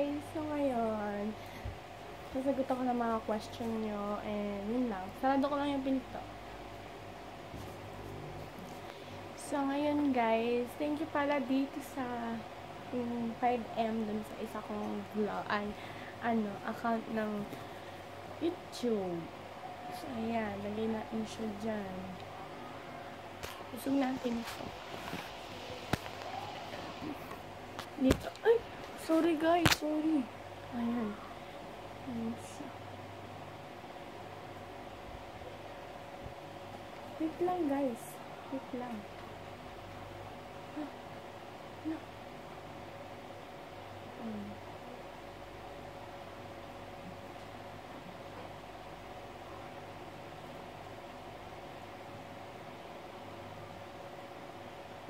guys! So ngayon, sasagot ako ng mga question nyo and yun lang. Sarado ko lang yung pinto. So ngayon guys, thank you pala dito sa yung 5M dun sa isa kong vlog, ay, ano, account ng YouTube. So ayan, lagay natin siya dyan. Usog natin ito. Dito, ay! Sorry guys, sorry. Ayan. Wait lang guys. Wait lang. No. Ayan.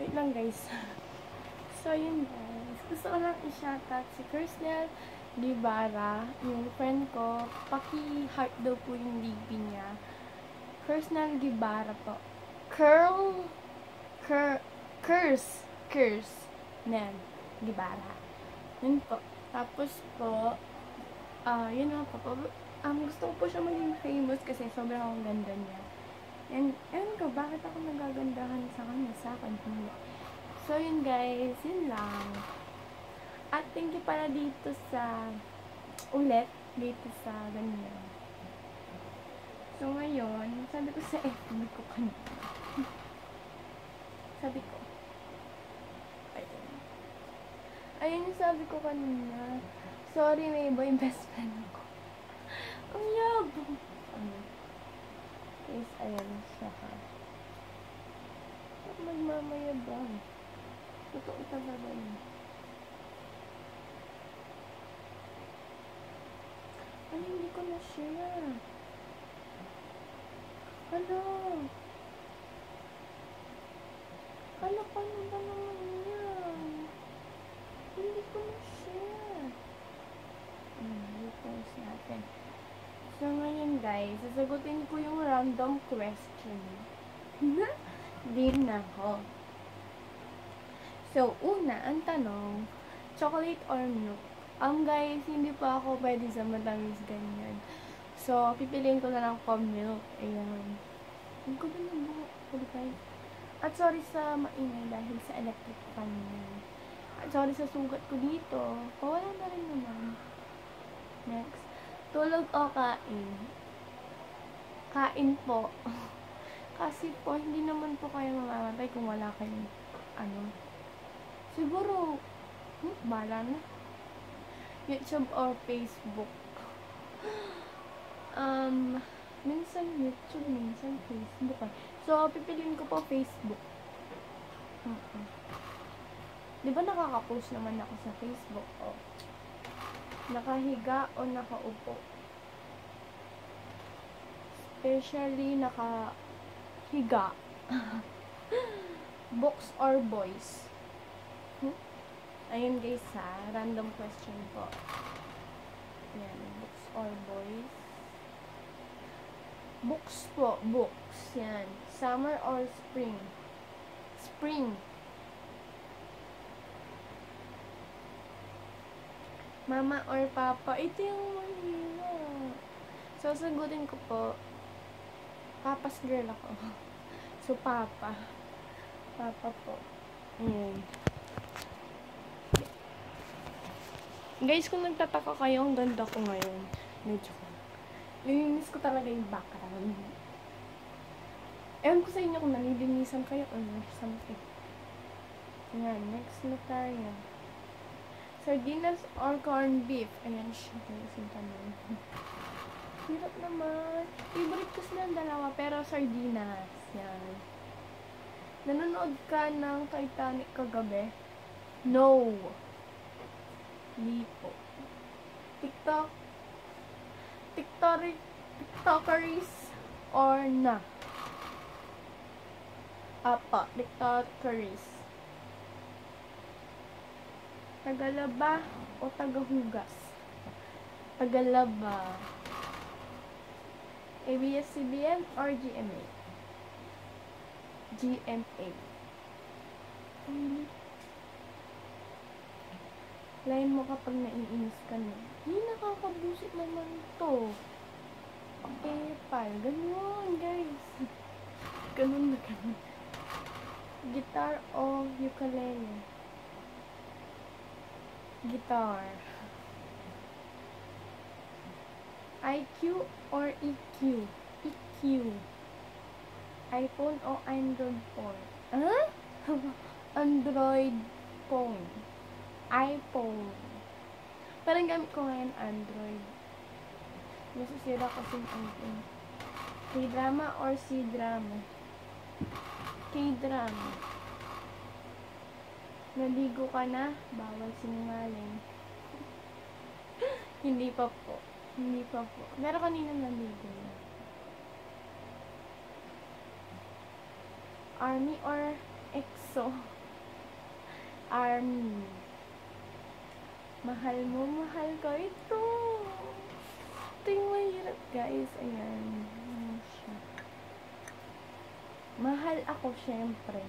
Wait lang guys. So, yun guys. Gusto ko lang i-shoutout si Kirsnel Guevara, yung friend ko. Paki-heart daw po yung DP niya. Kirsnel Guevara po. Curl, cur, curse, curse, Nel Guevara. Yun po. Tapos po, ah, uh, yun nga po. Um, gusto ko po siya maging famous kasi sobrang ang ganda niya. And, ewan ko, bakit ako nagagandahan sa kanya? Sa akin, hindi. So, yun guys, yun lang. At thank you pala dito sa, ulit, dito sa ganyan. So, ngayon, sabi ko sa FB ko kanina. sabi ko, ayun. Ayun yung sabi ko kanina. Sorry, may boy, best friend ako. Ang yabang. Ano? Guys, ayan siya ha. Magmamayabang. Totoo talaga yun. Ano, hindi ko na share. Ano? Ano pa na ba naman yan? Hindi ko na share. Hmm, i-post natin. So, ngayon guys, sasagutin ko yung random question. Din na ako. So, una, ang tanong, chocolate or milk? Um, guys, hindi pa ako pwede sa matamis ganyan. So, pipiliin ko na lang po milk. Ayan. Ang gulo ng buhok guys. At sorry sa maingay dahil sa electric fan niya. At sorry sa sugat ko dito. Pawala na rin naman. Next. Tulog o kain? Kain po. Kasi po, hindi naman po kayo mamamatay kung wala kayong ano, Siguro, hmm, bala na. YouTube or Facebook. Um, minsan YouTube, minsan Facebook. So, pipiliin ko po Facebook. Uh -uh. Di ba nakaka-post naman ako sa Facebook? Oh. Nakahiga o nakaupo? Especially nakahiga. Books or boys? Hmm? Ayun guys ha, random question po. Ayan, books or boys. Books po, books. Yan. Summer or spring? Spring. Mama or papa? Ito yung mahirap. So, sagutin ko po, papa's girl ako. So, papa. Papa po. Ayan. Guys, kung nagtataka kayo, ang ganda ko ngayon. Medyo ko. Nilinis ko talaga yung background. Ewan ko sa inyo kung nalilinisan kayo or something. Ayan, next na tayo. Sardinas or corned beef? Ayan siya, yung tanong. Hirap naman. Favorite ko silang dalawa, pero sardinas. Yan. Nanonood ka ng Titanic kagabi? No. Lipo. TikTok. TikTok TikTokeries or na? Apa, TikTokeries. Tagalaba o tagahugas? Tagalaba. ABS-CBN or GMA? GMA. Really? Lain mo kapag naiinis ka na. Hindi nakakabusit naman to. Epal. Ganun, guys. Ganun na ganun. Guitar o ukulele? Guitar. IQ or EQ? EQ. iPhone o Android phone? Huh? Android phone. iPhone. Parang gamit ko ngayon Android. Nasisira kasi yung iPhone. K-drama or C-drama? K-drama. Naligo ka na? Bawal sinungaling. Hindi pa po. Hindi pa po. Pero kanina naligo na. Army or EXO? Army. Mahal mo, mahal ko ito. Ito yung mahirap, guys. Ayan. Siya. Mahal ako, syempre.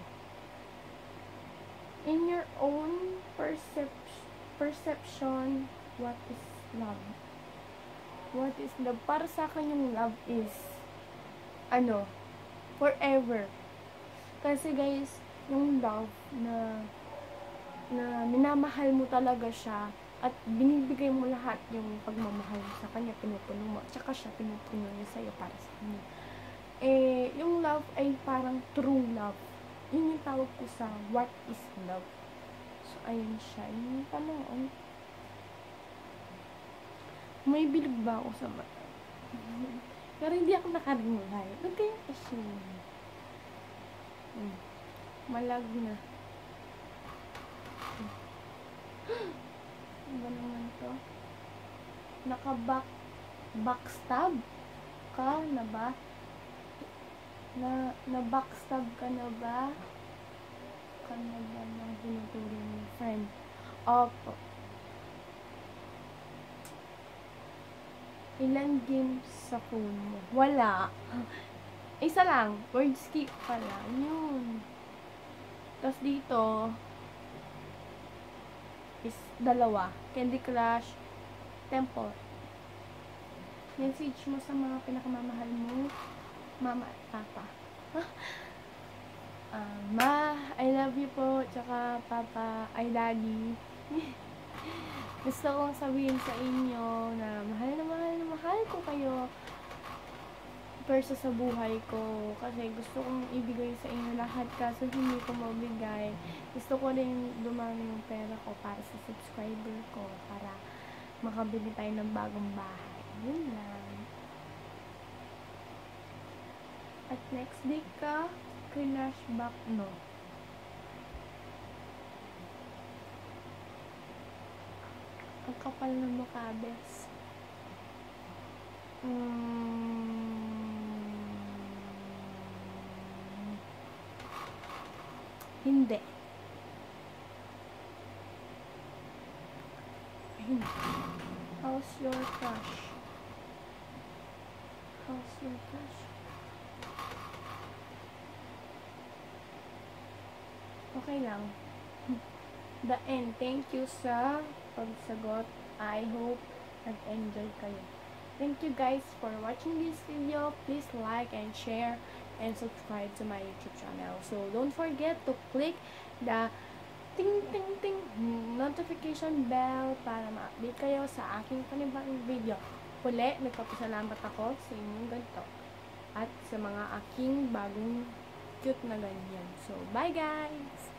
In your own percep- perception, what is love? What is love? Para sa akin yung love is, ano, forever. Kasi guys, yung love na na minamahal mo talaga siya at binibigay mo lahat yung pagmamahal sa kanya, pinupuno mo, at saka siya pinupuno niya sa'yo para sa kanya. Eh, yung love ay parang true love. Yun yung tawag ko sa what is love. So, ayun siya. Yun yung tanong. May bilog ba ako sa mata? Pero hindi ako nakaringay. Huwag kayong assume. Hmm. Malag na. Ano naman to? Naka-back backstab ka na ba? Na, na backstab ka na ba? Ka na ba ng tinuturo ng friend? Opo. Ilan games sa phone mo? Wala. Isa lang. Word skip pala. Yun. Tapos dito, is dalawa. Candy Crush, Temple. Message mo sa mga pinakamamahal mo, mama at papa. Ah, ma, I love you po, tsaka papa, I daddy. Gusto kong sabihin sa inyo na mahal na mahal na mahal ko kayo persa sa buhay ko. Kasi gusto kong ibigay sa inyo lahat kaso hindi ko mabigay. Gusto ko rin dumami yung pera ko para sa subscriber ko para makabili tayo ng bagong bahay. Yun lang. At next day ka flashback no? Ang kapal ng mukha bes Mm, hindi. Hindi. How's your crush? How's your crush? Okay lang. The end. Thank you sa pagsagot. I hope nag-enjoy kayo. Thank you guys for watching this video. Please like and share and subscribe to my YouTube channel. So don't forget to click the ting ting ting notification bell para ma-update kayo sa aking panibagong video. Huli, nagpapasalamat ako sa inyong ganito at sa mga aking bagong cute na ganyan. So, bye guys!